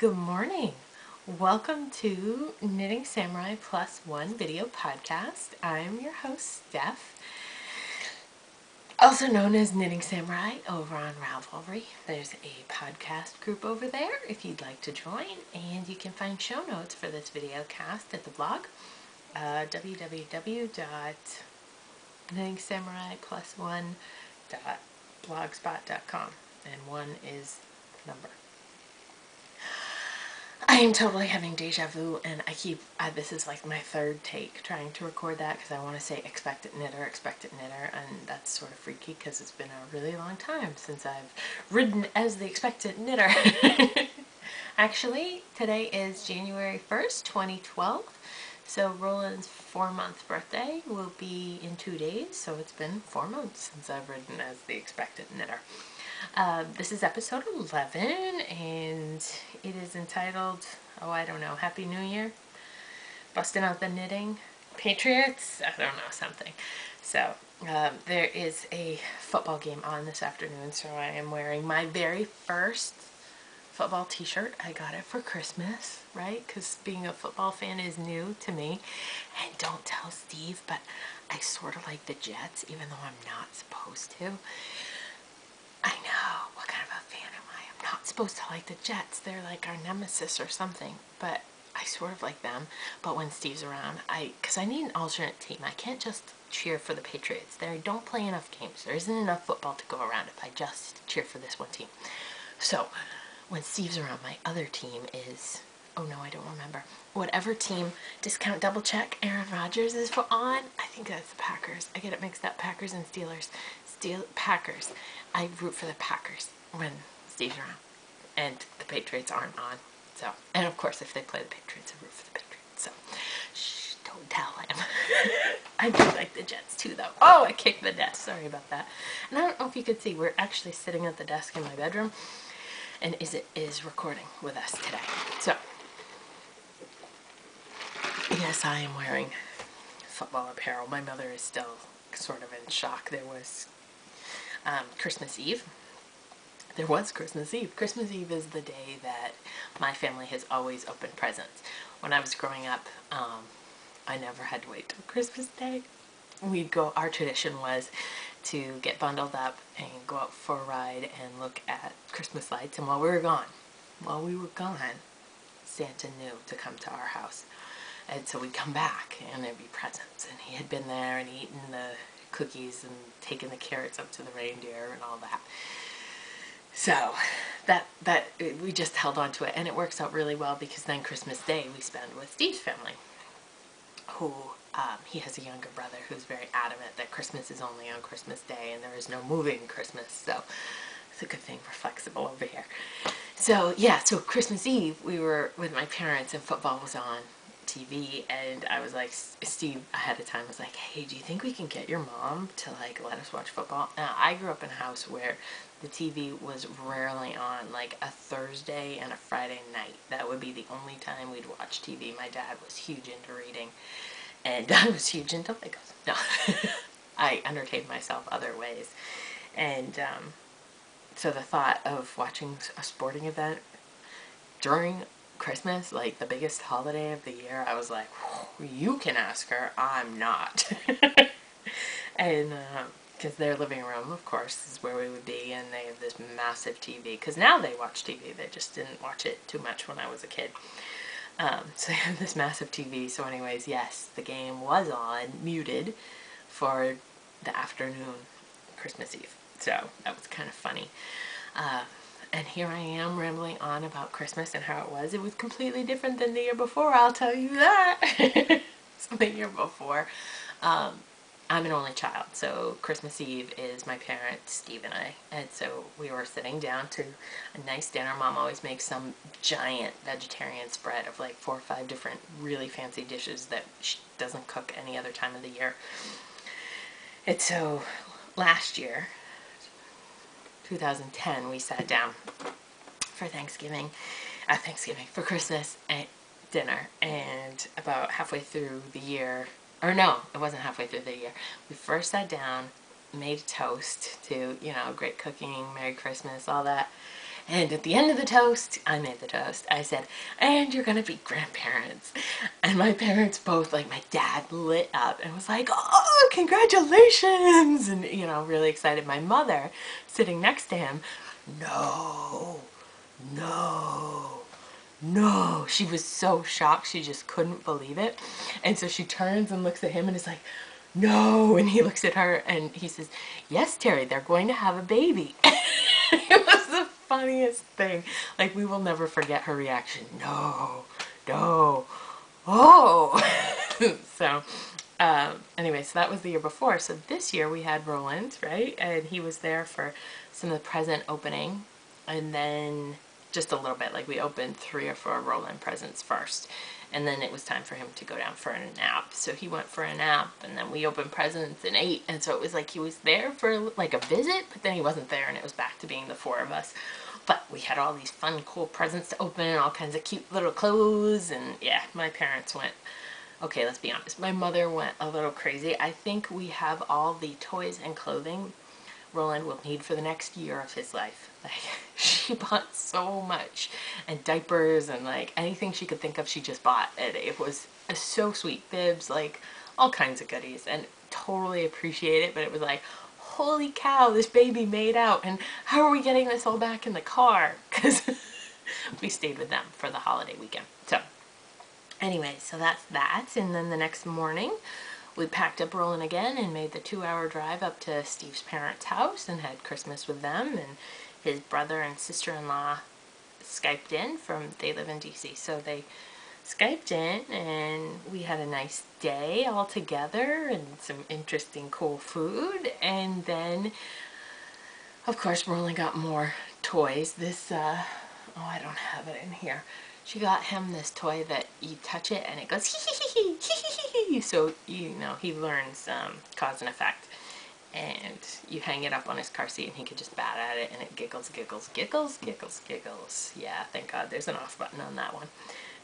Good morning. Welcome to Knitting Samurai Plus One video podcast. I'm your host, Steph, also known as Knitting Samurai over on Ravelry. There's a podcast group over there if you'd like to join, and you can find show notes for this video cast at the blog uh, www.knittingsamuraiplus1.blogspot.com, and one is number. I am totally having deja vu, and I keep, this is like my third take trying to record that because I want to say expectant knitter, expectant knitter, and that's sort of freaky because it's been a really long time since I've ridden as the expectant knitter. Actually, today is January 1st, 2012, so Roland's four month birthday will be in two days, so it's been four months since I've ridden as the expectant knitter. Uh, this is episode 11 and it is entitled, oh I don't know, Happy New Year? Busting out the knitting? Patriots? I don't know, something. So um, there is a football game on this afternoon so I am wearing my very first football t-shirt. I got it for Christmas, right? Because being a football fan is new to me. And don't tell Steve, but I sort of like the Jets even though I'm not supposed to. I know. What kind of a fan am I? I'm not supposed to like the Jets. They're like our nemesis or something. But I sort of like them. But when Steve's around, I because I need an alternate team. I can't just cheer for the Patriots. They don't play enough games. There isn't enough football to go around if I just cheer for this one team. So when Steve's around, my other team is oh no, I don't remember. Whatever team discount double check Aaron Rodgers is for on. I think that's the Packers. I get it mixed up. Packers and Steelers. Steel Packers. I root for the Packers when Steve's around. And the Patriots aren't on. So, and of course, if they play the Patriots, I root for the Patriots. So, shh, don't tell him. I do like the Jets too, though. Oh, I kicked the desk. Sorry about that. And I don't know if you could see, we're actually sitting at the desk in my bedroom, and is it is recording with us today. So, yes, I am wearing football apparel. My mother is still sort of in shock. There was um, Christmas Eve. There was Christmas Eve. Christmas Eve is the day that my family has always opened presents. When I was growing up, um, I never had to wait till Christmas Day. We'd go, our tradition was to get bundled up and go out for a ride and look at Christmas lights. And while we were gone, while we were gone, Santa knew to come to our house. And so we'd come back and there'd be presents. And he had been there and eaten the cookies and taking the carrots up to the reindeer and all that. So that that we just held on to it and it works out really well because then Christmas Day we spend with Steve's family who um, he has a younger brother who's very adamant that Christmas is only on Christmas Day and there is no moving Christmas so it's a good thing we're flexible over here. So yeah, so Christmas Eve we were with my parents and football was on TV and I was like, Steve ahead of time was like, hey, do you think we can get your mom to like let us watch football? Now, I grew up in a house where the TV was rarely on, like a Thursday and a Friday night. That would be the only time we'd watch TV. My dad was huge into reading and I was huge into Legos. No, I entertained myself other ways. And um, so the thought of watching a sporting event during Christmas, like the biggest holiday of the year, I was like, you can ask her, I'm not. and because uh, their living room, of course, is where we would be, and they have this massive TV. Because now they watch TV, they just didn't watch it too much when I was a kid. Um, so they have this massive TV. So, anyways, yes, the game was on, muted, for the afternoon, Christmas Eve. So that was kind of funny. Uh, and here I am rambling on about Christmas and how it was. It was completely different than the year before, I'll tell you that. so the year before, um, I'm an only child, so Christmas Eve is my parents, Steve and I, and so we were sitting down to a nice dinner. Mom always makes some giant vegetarian spread of like four or five different really fancy dishes that she doesn't cook any other time of the year. And so last year, 2010, we sat down for Thanksgiving, uh, Thanksgiving, for Christmas and dinner. And about halfway through the year, or no, it wasn't halfway through the year, we first sat down, made a toast to, you know, great cooking, Merry Christmas, all that. And at the end of the toast, I made the toast. I said, and you're gonna be grandparents. And my parents both, like my dad lit up and was like, oh, congratulations. And, you know, really excited. My mother sitting next to him, no, no, no. She was so shocked. She just couldn't believe it. And so she turns and looks at him and is like, no. And he looks at her and he says, yes, Terry, they're going to have a baby. funniest thing. Like, we will never forget her reaction. No, no, oh. so, um, anyway, so that was the year before. So this year we had Roland, right? And he was there for some of the present opening. And then just a little bit, like we opened three or four Roland presents first and then it was time for him to go down for a nap. So he went for a nap, and then we opened presents and ate, and so it was like he was there for like a visit, but then he wasn't there, and it was back to being the four of us. But we had all these fun, cool presents to open, and all kinds of cute little clothes, and yeah, my parents went. Okay, let's be honest. My mother went a little crazy. I think we have all the toys and clothing Roland will need for the next year of his life. Like, she bought so much. And diapers and like anything she could think of, she just bought. And it was so sweet. Bibs, like all kinds of goodies. And totally appreciate it. But it was like, holy cow, this baby made out. And how are we getting this all back in the car? Because we stayed with them for the holiday weekend. So anyway, so that's that. And then the next morning, we packed up Roland again and made the two hour drive up to Steve's parents' house and had Christmas with them and his brother and sister-in-law Skyped in from, they live in DC, so they Skyped in and we had a nice day all together and some interesting cool food and then of course Roland got more toys. This, uh, oh I don't have it in here. She got him this toy that you touch it and it goes hee hee hee hee hee hee. So, you know, he learns um, cause and effect. And you hang it up on his car seat and he could just bat at it and it giggles, giggles, giggles, giggles, giggles. Yeah, thank God there's an off button on that one.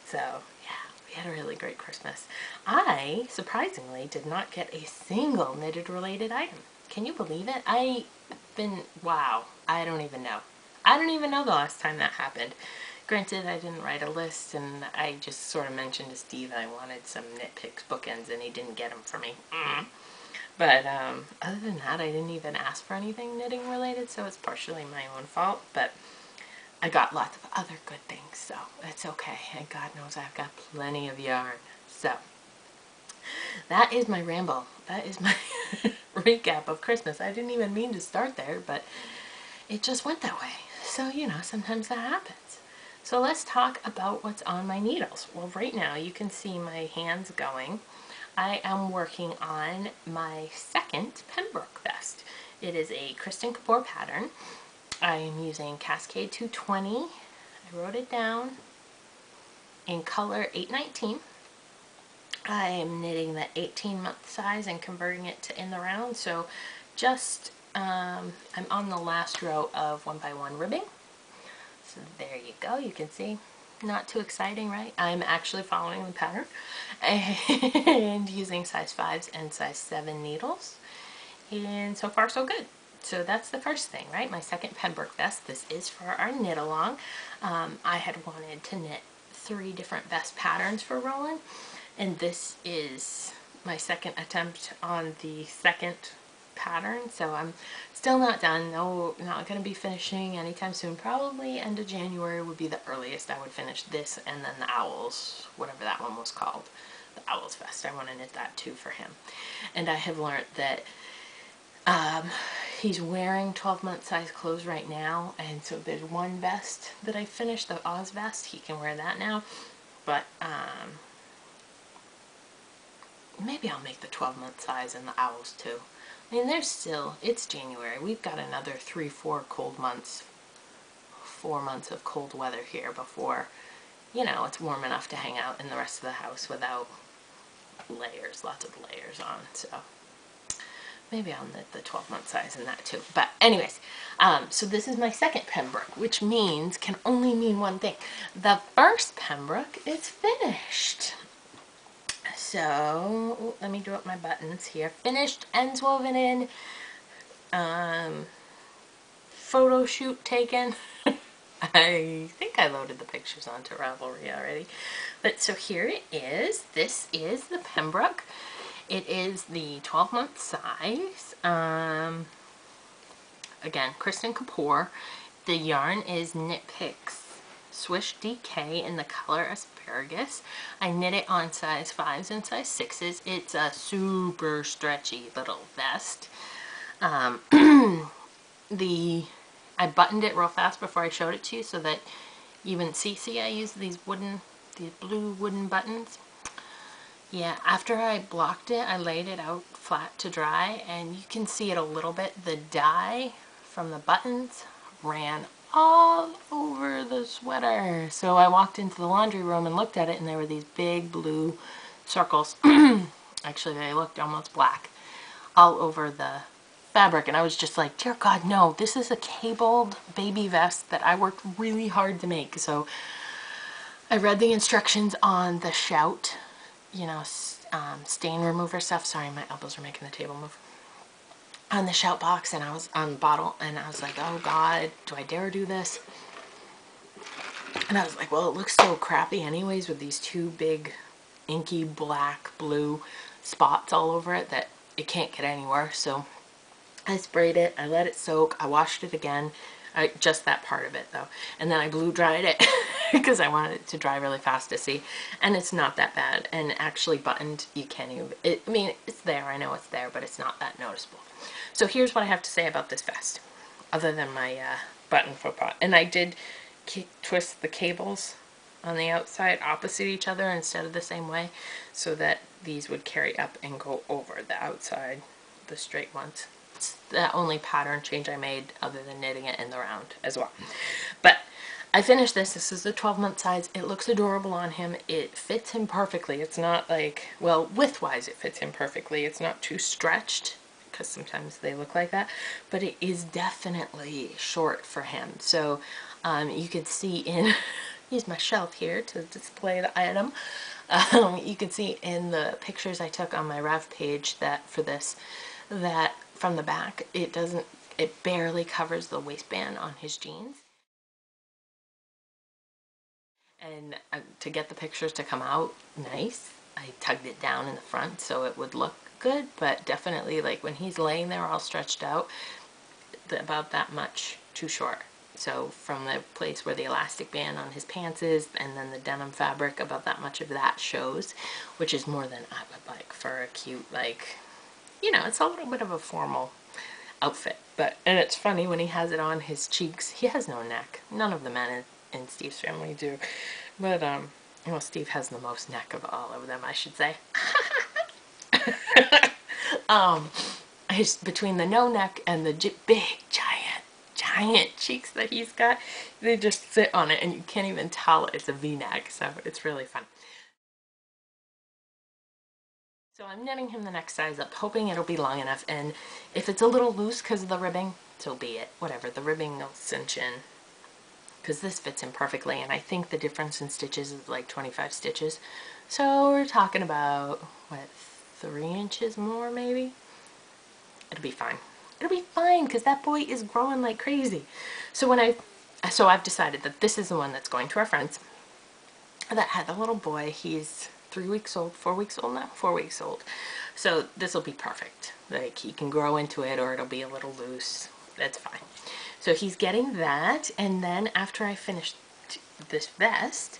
So, yeah, we had a really great Christmas. I, surprisingly, did not get a single knitted related item. Can you believe it? I've been, wow, I don't even know. I don't even know the last time that happened. Granted, I didn't write a list, and I just sort of mentioned to Steve I wanted some Knit Picks bookends, and he didn't get them for me. Mm. But um, other than that, I didn't even ask for anything knitting related, so it's partially my own fault. But I got lots of other good things, so it's okay. And God knows I've got plenty of yarn. So that is my ramble. That is my recap of Christmas. I didn't even mean to start there, but it just went that way. So, you know, sometimes that happens. So let's talk about what's on my needles. Well, right now you can see my hands going. I am working on my second Pembroke vest. It is a Kristen Kapur pattern. I am using Cascade 220. I wrote it down in color 819. I am knitting the 18 month size and converting it to in the round. So just, um, I'm on the last row of one by one ribbing. There you go, you can see. Not too exciting, right? I'm actually following the pattern and using size 5s and size 7 needles. And so far so good. So that's the first thing, right? My second Pembroke vest. This is for our knit along. Um, I had wanted to knit three different vest patterns for Roland. And this is my second attempt on the second pattern. So I'm still not done. No, not to be finishing anytime soon. Probably end of January would be the earliest I would finish this and then the Owls, whatever that one was called. The Owls Vest. I want to knit that too for him. And I have learned that um, he's wearing 12 month size clothes right now and so there's one vest that I finished, the Oz vest. He can wear that now. But um, maybe I'll make the 12 month size and the Owls too. I mean, there's still, it's January. We've got another three, four cold months, four months of cold weather here before, you know, it's warm enough to hang out in the rest of the house without layers, lots of layers on. So maybe I'll knit the 12 month size in that too. But anyways, um, so this is my second Pembroke, which means, can only mean one thing. The first Pembroke is finished. So, let me do up my buttons here. Finished, ends woven in, um, photo shoot taken. I think I loaded the pictures onto Ravelry already. But so here it is. This is the Pembroke. It is the 12 month size. Um, again, Kristen Kapur. The yarn is Knit Picks Swish DK in the color Asparagus. I knit it on size 5s and size 6s. It's a super stretchy little vest. Um, the I buttoned it real fast before I showed it to you so that you wouldn't see. See, I used these wooden, these blue wooden buttons. Yeah, after I blocked it, I laid it out flat to dry and you can see it a little bit. The dye from the buttons ran all over the sweater. So I walked into the laundry room and looked at it and there were these big blue circles. Actually, they looked almost black all over the fabric and I was just like, dear God, no, this is a cabled baby vest that I worked really hard to make. So I read the instructions on the Shout, you know, um, stain remover stuff. Sorry, my elbows are making the table move. On the Shout box and I was on the bottle and I was like, oh God, do I dare do this? And I was like, well, it looks so crappy anyways with these two big inky black blue spots all over it that it can't get any worse. So I sprayed it, I let it soak, I washed it again, I, just that part of it though. And then I blue dried it because I wanted it to dry really fast to see. And it's not that bad. And actually buttoned, you can't even, it, I mean, it's there, I know it's there, but it's not that noticeable. So here's what I have to say about this vest, other than my uh, button foot pot. And I did twist the cables on the outside opposite each other instead of the same way so that these would carry up and go over the outside, the straight ones the only pattern change I made other than knitting it in the round as well. But I finished this. This is the 12 month size. It looks adorable on him. It fits him perfectly. It's not like, well, width-wise it fits him perfectly. It's not too stretched because sometimes they look like that, but it is definitely short for him. So um, you could see in, use my shelf here to display the item. Um, you can see in the pictures I took on my Rev page that for this, that from the back. It doesn't, it barely covers the waistband on his jeans. And uh, to get the pictures to come out nice, I tugged it down in the front so it would look good, but definitely like when he's laying there all stretched out, about that much too short. So from the place where the elastic band on his pants is and then the denim fabric, about that much of that shows, which is more than I would like for a cute like you know, it's a little bit of a formal outfit. But And it's funny, when he has it on his cheeks, he has no neck. None of the men in, in Steve's family do. But, um, well, Steve has the most neck of all of them, I should say. um, his, between the no neck and the big, giant, giant cheeks that he's got, they just sit on it and you can't even tell it's a v-neck. So it's really fun. So I'm knitting him the next size up, hoping it'll be long enough. And if it's a little loose because of the ribbing, so be it. Whatever, the ribbing will cinch in. Because this fits him perfectly. And I think the difference in stitches is like 25 stitches. So we're talking about, what, three inches more maybe? It'll be fine. It'll be fine because that boy is growing like crazy. So when I, so I've decided that this is the one that's going to our friends that had the little boy. He's three weeks old, four weeks old now, four weeks old. So this will be perfect. Like he can grow into it or it'll be a little loose. That's fine. So he's getting that. And then after I finish this vest,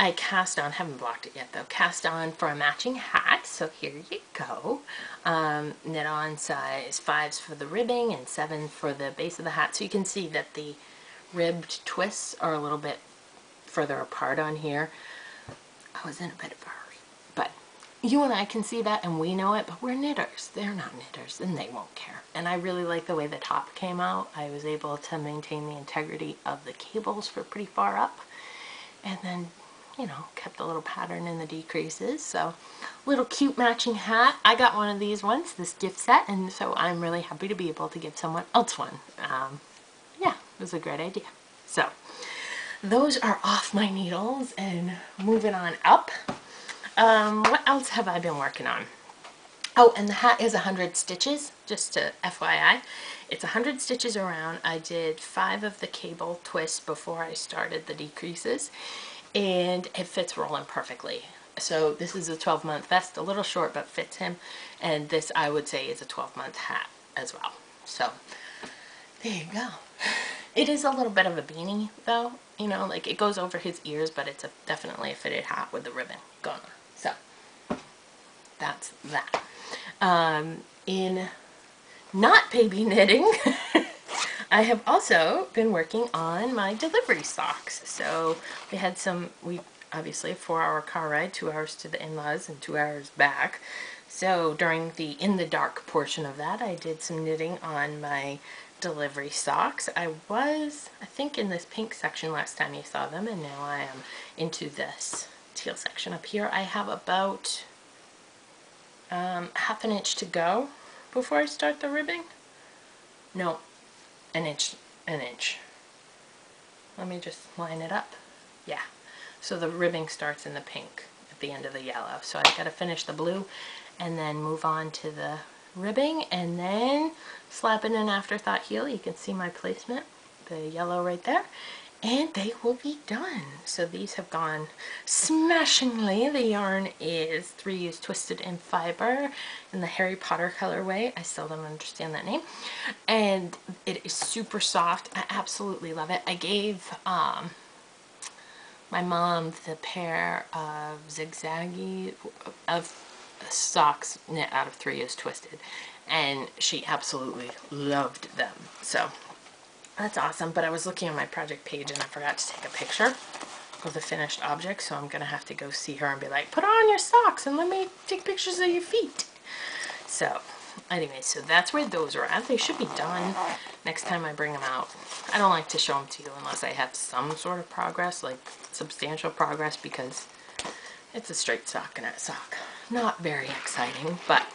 I cast on, haven't blocked it yet though, cast on for a matching hat. So here you go. Um, knit on size fives for the ribbing and seven for the base of the hat. So you can see that the ribbed twists are a little bit further apart on here. I was in a bit of a hurry, but you and I can see that and we know it, but we're knitters. They're not knitters and they won't care. And I really like the way the top came out. I was able to maintain the integrity of the cables for pretty far up and then, you know, kept a little pattern in the decreases. So little cute matching hat. I got one of these once, this gift set, and so I'm really happy to be able to give someone else one. Um, yeah, it was a great idea. So those are off my needles and moving on up. Um, what else have I been working on? Oh, and the hat is 100 stitches, just to FYI. It's 100 stitches around. I did five of the cable twists before I started the decreases and it fits Roland perfectly. So this is a 12 month vest, a little short but fits him. And this I would say is a 12 month hat as well. So there you go. It is a little bit of a beanie though, you know, like it goes over his ears, but it's a, definitely a fitted hat with the ribbon going on. So that's that. Um, in not baby knitting, I have also been working on my delivery socks. So we had some, we obviously a four hour car ride, two hours to the in-laws and two hours back. So during the in the dark portion of that, I did some knitting on my delivery socks. I was, I think, in this pink section last time you saw them, and now I am into this teal section up here. I have about um, half an inch to go before I start the ribbing. No, an inch, an inch. Let me just line it up. Yeah. So the ribbing starts in the pink at the end of the yellow. So I've gotta finish the blue and then move on to the ribbing and then slap in an afterthought heel. You can see my placement, the yellow right there. And they will be done. So these have gone smashingly. The yarn is three use twisted in fiber in the Harry Potter colorway. I still don't understand that name. And it is super soft. I absolutely love it. I gave um, my mom the pair of zigzaggy of socks knit out of three is twisted and she absolutely loved them so that's awesome but I was looking on my project page and I forgot to take a picture of the finished object so I'm gonna have to go see her and be like put on your socks and let me take pictures of your feet. So anyway so that's where those are at. They should be done next time I bring them out. I don't like to show them to you unless I have some sort of progress like substantial progress because it's a straight sock and a sock. Not very exciting, but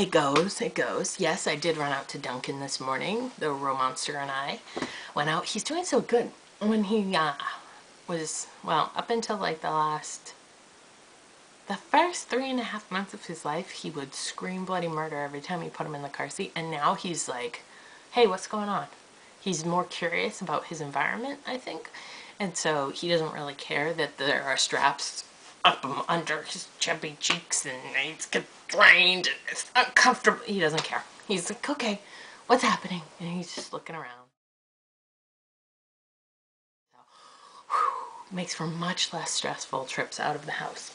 it goes, it goes. Yes, I did run out to Dunkin' this morning. The Romonster and I went out. He's doing so good. When he uh, was, well, up until like the last, the first three and a half months of his life, he would scream bloody murder every time you put him in the car seat. And now he's like, hey, what's going on? He's more curious about his environment, I think. And so he doesn't really care that there are straps up him under his chubby cheeks and he's constrained and it's uncomfortable. He doesn't care. He's like, okay, what's happening? And he's just looking around. Whew, makes for much less stressful trips out of the house.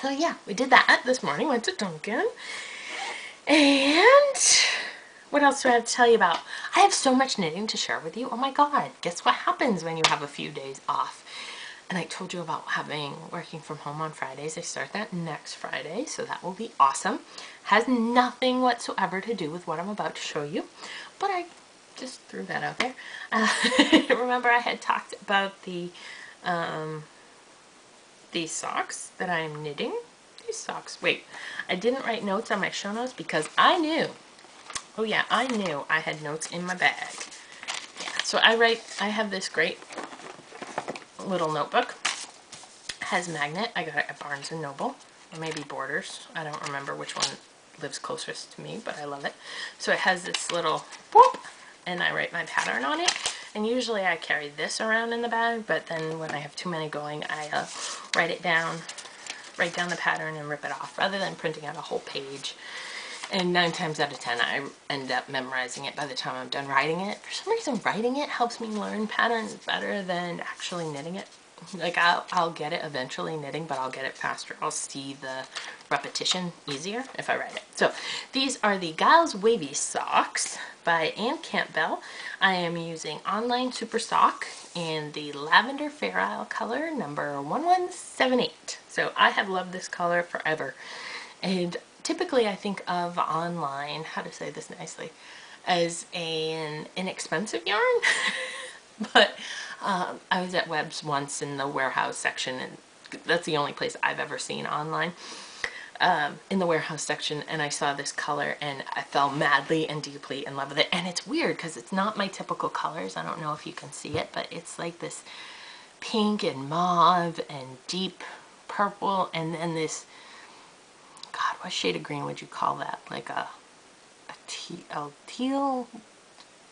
So yeah, we did that this morning. Went to Dunkin'. And what else do I have to tell you about? I have so much knitting to share with you. Oh my god, guess what happens when you have a few days off? And I told you about having working from home on Fridays. I start that next Friday, so that will be awesome. Has nothing whatsoever to do with what I'm about to show you, but I just threw that out there. Uh, remember I had talked about the um, these socks that I'm knitting. These socks. Wait, I didn't write notes on my show notes because I knew. Oh yeah, I knew I had notes in my bag. Yeah, so I write. I have this great little notebook. Has magnet. I got it at Barnes & Noble. Or maybe Borders. I don't remember which one lives closest to me, but I love it. So it has this little whoop, and I write my pattern on it. And usually I carry this around in the bag, but then when I have too many going, I uh, write it down, write down the pattern and rip it off, rather than printing out a whole page. And nine times out of ten, I end up memorizing it by the time I'm done writing it. For some reason, writing it helps me learn patterns better than actually knitting it. Like, I'll, I'll get it eventually knitting, but I'll get it faster. I'll see the repetition easier if I write it. So, these are the Giles Wavy Socks by Ann Campbell. I am using Online Super Sock in the Lavender Fair Isle color, number 1178. So, I have loved this color forever. And typically I think of online, how to say this nicely, as an inexpensive yarn. but um, I was at WEBS once in the warehouse section and that's the only place I've ever seen online. Um, in the warehouse section and I saw this color and I fell madly and deeply in love with it. And it's weird because it's not my typical colors. I don't know if you can see it, but it's like this pink and mauve and deep purple and then this what shade of green would you call that? Like a, a, te a teal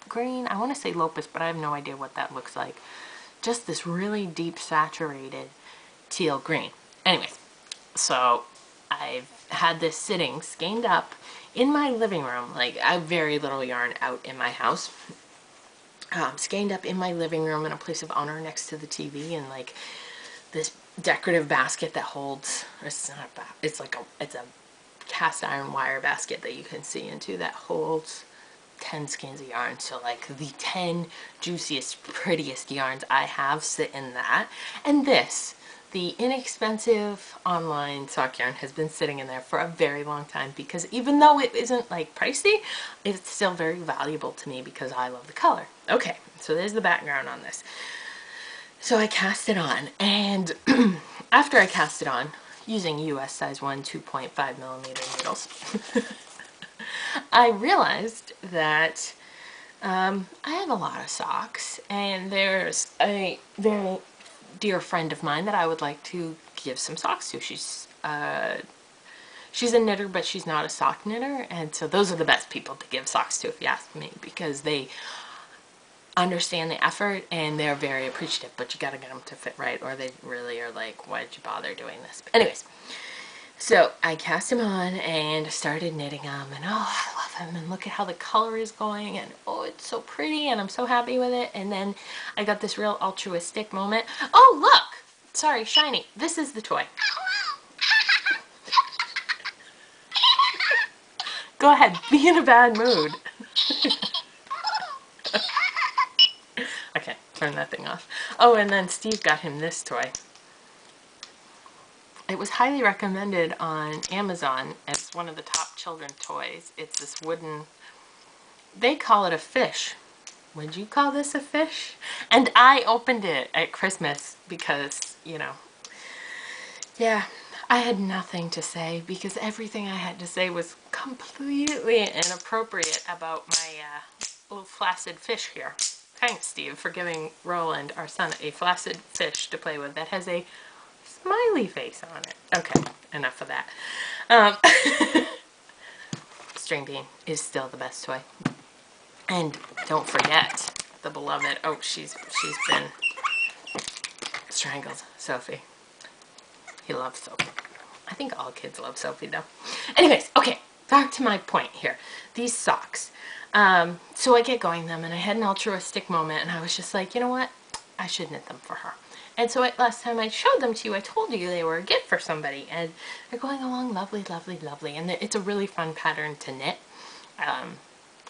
green? I want to say Lopus, but I have no idea what that looks like. Just this really deep saturated teal green. Anyways, so I've had this sitting, skeined up in my living room. Like, I have very little yarn out in my house. Um, skeined up in my living room in a place of honor next to the TV and like this decorative basket that holds, it's not a, it's like a, it's a cast iron wire basket that you can see into that holds 10 skeins of yarn. So like the 10 juiciest, prettiest yarns I have sit in that. And this the inexpensive online sock yarn has been sitting in there for a very long time because even though it isn't like pricey, it's still very valuable to me because I love the color. Okay, so there's the background on this. So I cast it on and after I cast it on, using US size 1 2.5 millimeter needles, I realized that um, I have a lot of socks and there's a very dear friend of mine that I would like to give some socks to. She's uh, she's a knitter, but she's not a sock knitter, and so those are the best people to give socks to, if you ask me, because they understand the effort and they're very appreciative. But you gotta get them to fit right, or they really are like, "Why did you bother doing this?" But anyways. So I cast them on and started knitting them and oh I love them and look at how the color is going and oh it's so pretty and I'm so happy with it and then I got this real altruistic moment. Oh look! Sorry, shiny. This is the toy. Go ahead, be in a bad mood. okay, turn that thing off. Oh, and then Steve got him this toy. It was highly recommended on Amazon as one of the top children toys. It's this wooden, they call it a fish. Would you call this a fish? And I opened it at Christmas because, you know, yeah, I had nothing to say because everything I had to say was completely inappropriate about my uh, little flaccid fish here. Thanks, Steve, for giving Roland, our son, a flaccid fish to play with that has a smiley face on it. Okay, enough of that. Um, string bean is still the best toy. And don't forget the beloved, oh, she's she's been strangled, Sophie. He loves Sophie. I think all kids love Sophie though. Anyways, okay, back to my point here. These socks. Um, so I get going them and I had an altruistic moment and I was just like, you know what? I should knit them for her. And so I, last time I showed them to you, I told you they were a gift for somebody. And they're going along lovely, lovely, lovely. And it's a really fun pattern to knit. Um,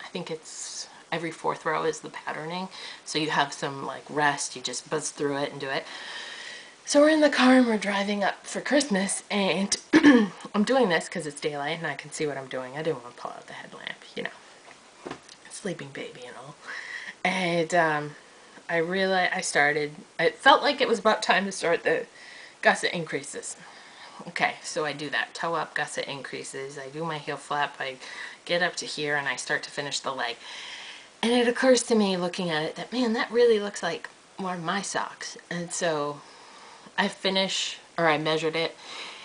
I think it's every fourth row is the patterning. So you have some like rest, you just buzz through it and do it. So we're in the car and we're driving up for Christmas and I'm doing this because it's daylight and I can see what I'm doing. I didn't want to pull out the headlamp, you know. Sleeping baby and all. And um, I really, I started, it felt like it was about time to start the gusset increases. Okay, so I do that. Toe up, gusset increases. I do my heel flap. I get up to here and I start to finish the leg. And it occurs to me looking at it that, man, that really looks like one of my socks. And so I finish, or I measured it,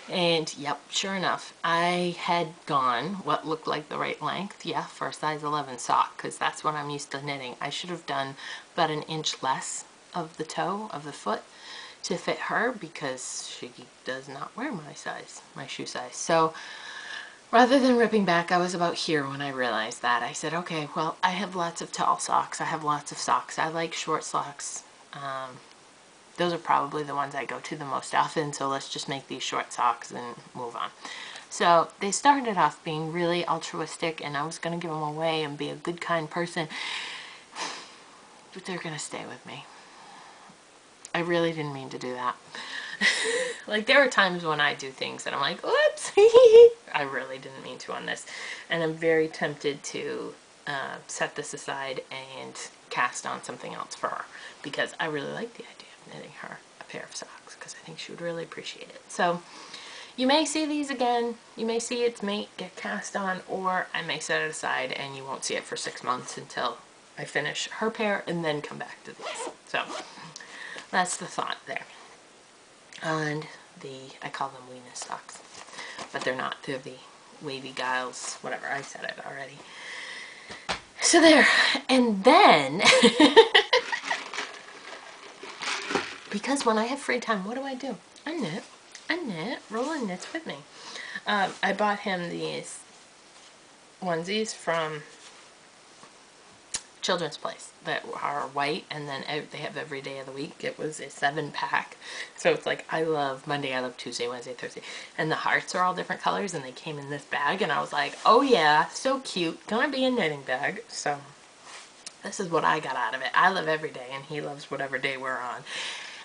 and yep, sure enough, I had gone what looked like the right length, yeah, for a size 11 sock, because that's what I'm used to knitting. I should have done about an inch less of the toe of the foot to fit her because she does not wear my size, my shoe size. So rather than ripping back, I was about here when I realized that. I said, okay, well, I have lots of tall socks. I have lots of socks. I like short socks. Um, those are probably the ones I go to the most often, so let's just make these short socks and move on. So they started off being really altruistic and I was going to give them away and be a good, kind person. But they're going to stay with me. I really didn't mean to do that. like there are times when I do things and I'm like, whoops, I really didn't mean to on this. And I'm very tempted to uh, set this aside and cast on something else for her because I really like the idea knitting her a pair of socks because I think she would really appreciate it. So you may see these again. You may see its mate get cast on or I may set it aside and you won't see it for six months until I finish her pair and then come back to these. So that's the thought there. And the, I call them weenus socks, but they're not. They're the wavy Giles, whatever, I said it already. So there, and then, because when I have free time, what do I do? I knit, I knit, Roland knits with me. Um, I bought him these onesies from Children's Place that are white and then they have every day of the week. It was a seven pack. So it's like I love Monday, I love Tuesday, Wednesday, Thursday. And the hearts are all different colors and they came in this bag and I was like, oh yeah, so cute. Gonna be a knitting bag. So this is what I got out of it. I love every day and he loves whatever day we're on.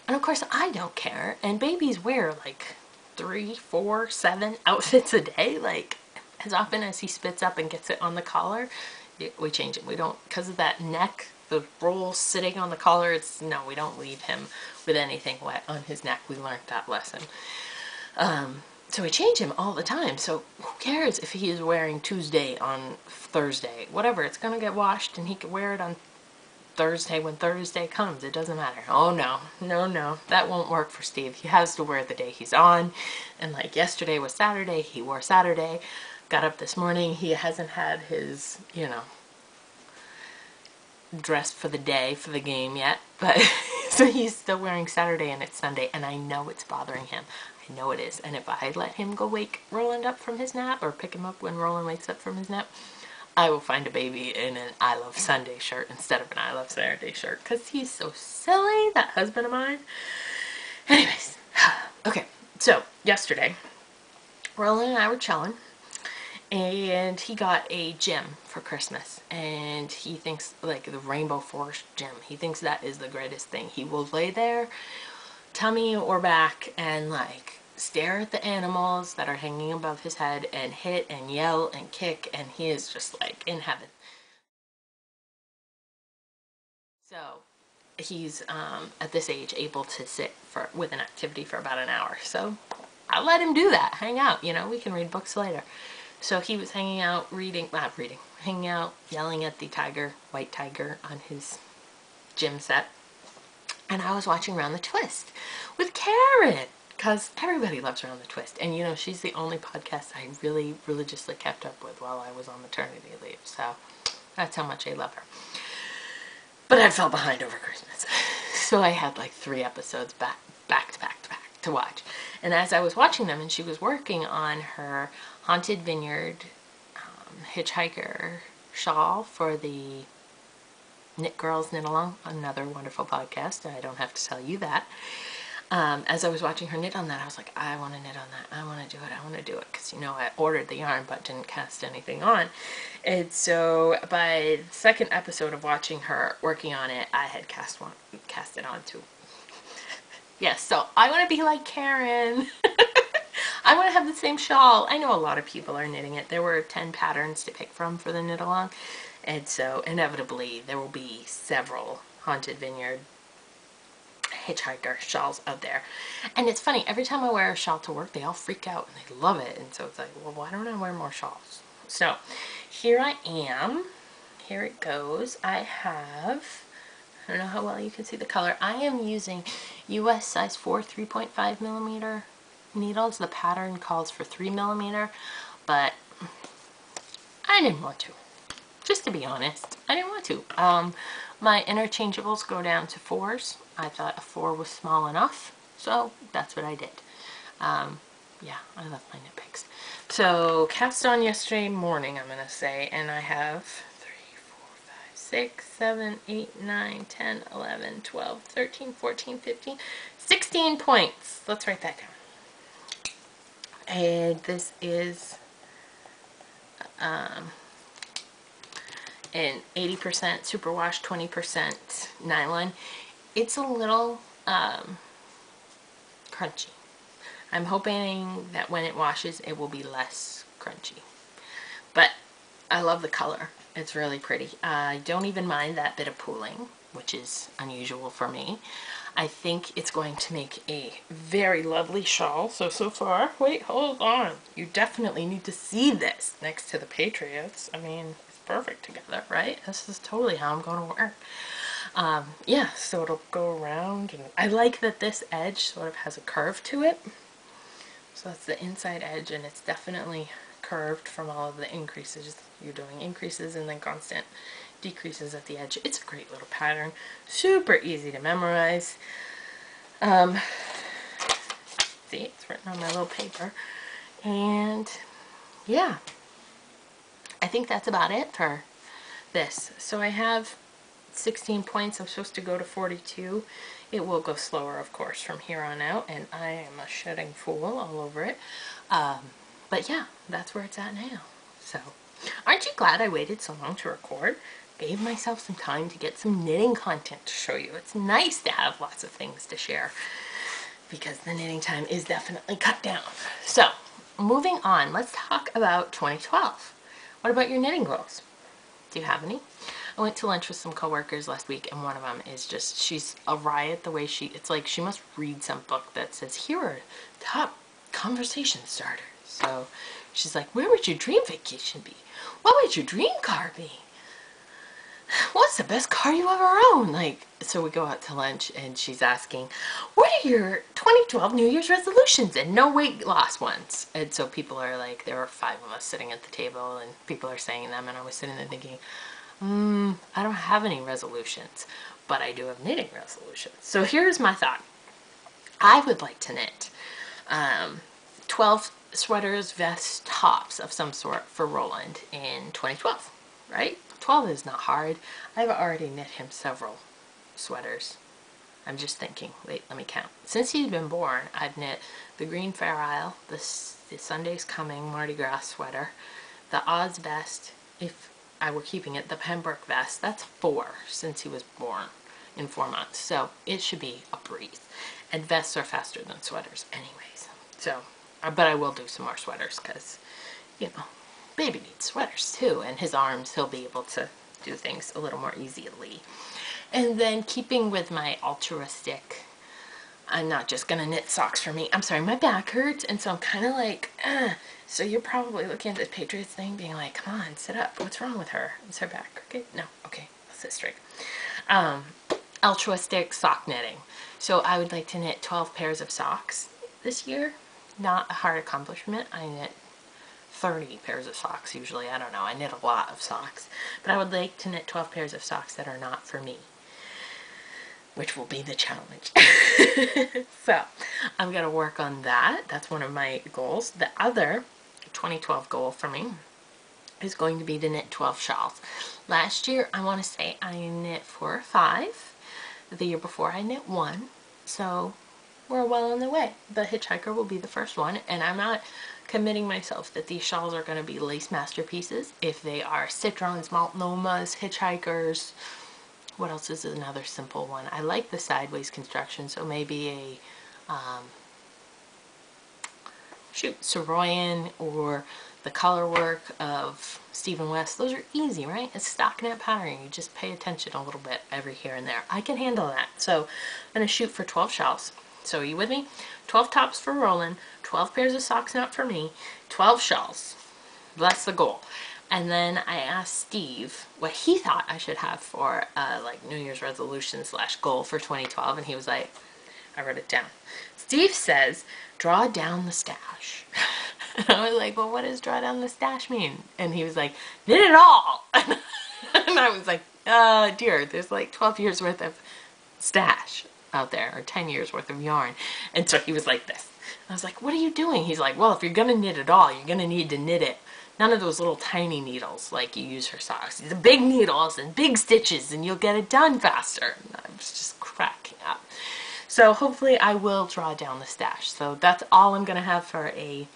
And of course I don't care. And babies wear like three, four, seven outfits a day. Like as often as he spits up and gets it on the collar, we change it. We don't, because of that neck, the roll sitting on the collar, it's, no, we don't leave him with anything wet on his neck. We learned that lesson. Um, so we change him all the time. So who cares if he is wearing Tuesday on Thursday, whatever, it's going to get washed and he can wear it on Thursday when Thursday comes. It doesn't matter. Oh no, no, no, that won't work for Steve. He has to wear the day he's on. And like yesterday was Saturday, he wore Saturday got up this morning. He hasn't had his, you know, dress for the day for the game yet, but so he's still wearing Saturday and it's Sunday, and I know it's bothering him. I know it is. And if I let him go wake Roland up from his nap or pick him up when Roland wakes up from his nap, I will find a baby in an I Love Sunday shirt instead of an I Love Saturday shirt because he's so silly, that husband of mine. Anyways, okay, so yesterday, Roland and I were chilling and he got a gem for Christmas and he thinks like the rainbow forest gem he thinks that is the greatest thing he will lay there tummy or back and like stare at the animals that are hanging above his head and hit and yell and kick and he is just like in heaven. So he's um, at this age able to sit for with an activity for about an hour. So I'll let him do that hang out you know we can read books later. So he was hanging out reading, not reading, hanging out yelling at the tiger, white tiger on his gym set. And I was watching Around the Twist with Karen because everybody loves her on the Twist. And you know, she's the only podcast I really religiously kept up with while I was on maternity leave. So that's how much I love her. But I fell behind over Christmas. So I had like three episodes back, back to back to back to watch. And as I was watching them and she was working on her Haunted Vineyard um, Hitchhiker shawl for the Knit Girls Knit Along, another wonderful podcast. I don't have to tell you that. Um, as I was watching her knit on that, I was like, I want to knit on that. I want to do it. I want to do it. Because, you know, I ordered the yarn but didn't cast anything on. And so by the second episode of watching her working on it, I had cast one, cast it on too. yes, so I want to be like Karen. I want to have the same shawl. I know a lot of people are knitting it. There were 10 patterns to pick from for the knit along. And so inevitably there will be several Haunted Vineyard hitchhiker shawls out there. And it's funny, every time I wear a shawl to work, they all freak out and they love it. And so it's like, well, why don't I wear more shawls? So here I am. Here it goes. I have, I don't know how well you can see the color. I am using US size 4 3.5 millimeter needles. The pattern calls for 3 millimeter, but I didn't want to. Just to be honest, I didn't want to. Um, my interchangeables go down to fours. I thought a four was small enough, so that's what I did. Um, yeah, I love my knit picks. So cast on yesterday morning, I'm going to say, and I have 3, 4, 5, 6, 7, 8, 9, 10, 11, 12, 13, 14, 15, 16 points. Let's write that down and this is um, an 80% superwash, 20% nylon. It's a little um, crunchy. I'm hoping that when it washes it will be less crunchy. But I love the color. It's really pretty. I don't even mind that bit of pooling, which is unusual for me. I think it's going to make a very lovely shawl. So, so far, wait, hold on. You definitely need to see this next to the Patriots. I mean, it's perfect together, right? This is totally how I'm going to work. Um, yeah, so it'll go around. and I like that this edge sort of has a curve to it. So that's the inside edge and it's definitely curved from all of the increases. You're doing increases and then constant decreases at the edge. It's a great little pattern. Super easy to memorize. Um, see, it's written on my little paper. And yeah, I think that's about it for this. So I have 16 points. I'm supposed to go to 42. It will go slower, of course, from here on out, and I am a shedding fool all over it. Um, but yeah, that's where it's at now. So, aren't you glad I waited so long to record? Gave myself some time to get some knitting content to show you. It's nice to have lots of things to share because the knitting time is definitely cut down. So, moving on, let's talk about 2012. What about your knitting goals? Do you have any? I went to lunch with some coworkers last week and one of them is just, she's a riot the way she, it's like she must read some book that says, here are top conversation starters. So she's like, where would your dream vacation be? What would your dream car be? What's the best car you ever owned? Like, so we go out to lunch and she's asking, what are your 2012 New Year's resolutions and no weight loss ones? And so people are like, there were five of us sitting at the table and people are saying them and I was sitting there thinking, mm, I don't have any resolutions, but I do have knitting resolutions. So here's my thought. I would like to knit um, 12 sweaters, vests, tops of some sort for Roland in 2012, right? 12 is not hard. I've already knit him several sweaters. I'm just thinking, wait, let me count. Since he's been born, I've knit the Green Fair Isle, the, the Sunday's Coming Mardi Gras sweater, the Oz vest, if I were keeping it, the Pembroke vest, that's four since he was born in four months. So it should be a breeze. And vests are faster than sweaters anyways. So, uh, but I will do some more sweaters because, you know, baby needs sweaters too. And his arms, he'll be able to do things a little more easily. And then keeping with my altruistic, I'm not just gonna knit socks for me. I'm sorry, my back hurts, and so I'm kind of like, uh. so you're probably looking at this Patriots thing, being like, "Come on, sit up. What's wrong with her? Is her back okay? No, okay, let's sit straight." Um, altruistic sock knitting. So I would like to knit 12 pairs of socks this year. Not a hard accomplishment. I knit 30 pairs of socks usually. I don't know. I knit a lot of socks. But I would like to knit 12 pairs of socks that are not for me. Which will be the challenge. so I'm going to work on that. That's one of my goals. The other 2012 goal for me is going to be to knit 12 shawls. Last year, I want to say I knit four or five. The year before, I knit one. So we're well on the way. The Hitchhiker will be the first one, and I'm not committing myself that these shawls are going to be lace masterpieces. If they are citrons, multnomahs, hitchhikers, what else is another simple one? I like the sideways construction, so maybe a, um, shoot, Saroyan or the color work of Stephen West. Those are easy, right? It's stockinette pattern. You just pay attention a little bit every here and there. I can handle that. So I'm going to shoot for 12 shawls. So are you with me? 12 tops for Roland, 12 pairs of socks not for me, 12 shawls. That's the goal. And then I asked Steve what he thought I should have for uh, like New Year's resolution slash goal for 2012. And he was like, I wrote it down. Steve says, draw down the stash. and I was like, well, what does draw down the stash mean? And he was like, knit it all. and I was like, uh, dear, there's like 12 years worth of stash out there or 10 years worth of yarn. And so he was like this. I was like, what are you doing? He's like, well, if you're going to knit it all, you're going to need to knit it. None of those little tiny needles like you use for socks. The big needles and big stitches and you'll get it done faster. I was just cracking up. So hopefully I will draw down the stash. So that's all I'm going to have for a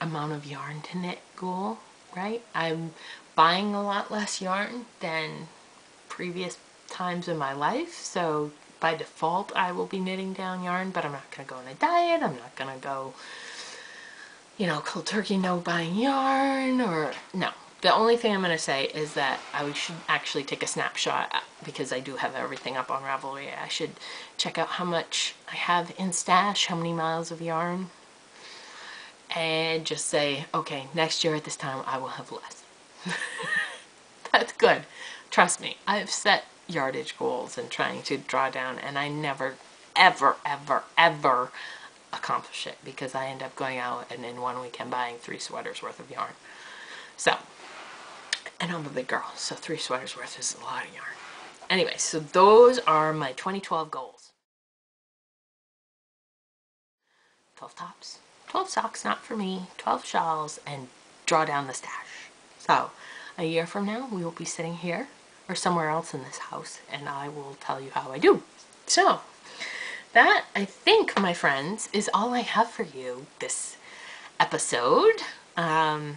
amount of yarn to knit goal, right? I'm buying a lot less yarn than previous times in my life. So by default I will be knitting down yarn, but I'm not going to go on a diet. I'm not going to go, you know, cold turkey no buying yarn or no. The only thing I'm going to say is that I should actually take a snapshot uh, because I do have everything up on Ravelry. I should check out how much I have in stash, how many miles of yarn, and just say, okay, next year at this time I will have less. That's good. Trust me, I've set yardage goals and trying to draw down and I never, ever, ever, ever accomplish it because I end up going out and in one weekend buying three sweaters worth of yarn. So, and I'm a big girl, so three sweaters worth is a lot of yarn. Anyway, so those are my 2012 goals. 12 tops, 12 socks, not for me, 12 shawls, and draw down the stash. So, a year from now, we will be sitting here or somewhere else in this house, and I will tell you how I do. So, that, I think, my friends, is all I have for you this episode. Um,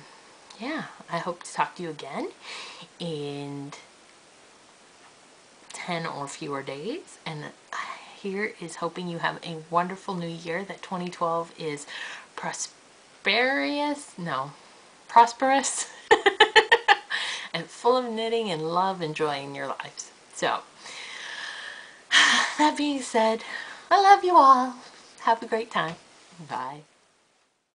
yeah, I hope to talk to you again in 10 or fewer days. And here is hoping you have a wonderful new year, that 2012 is prosperous, no, prosperous, and full of knitting and love and joy in your lives. So, that being said, I love you all. Have a great time. Bye.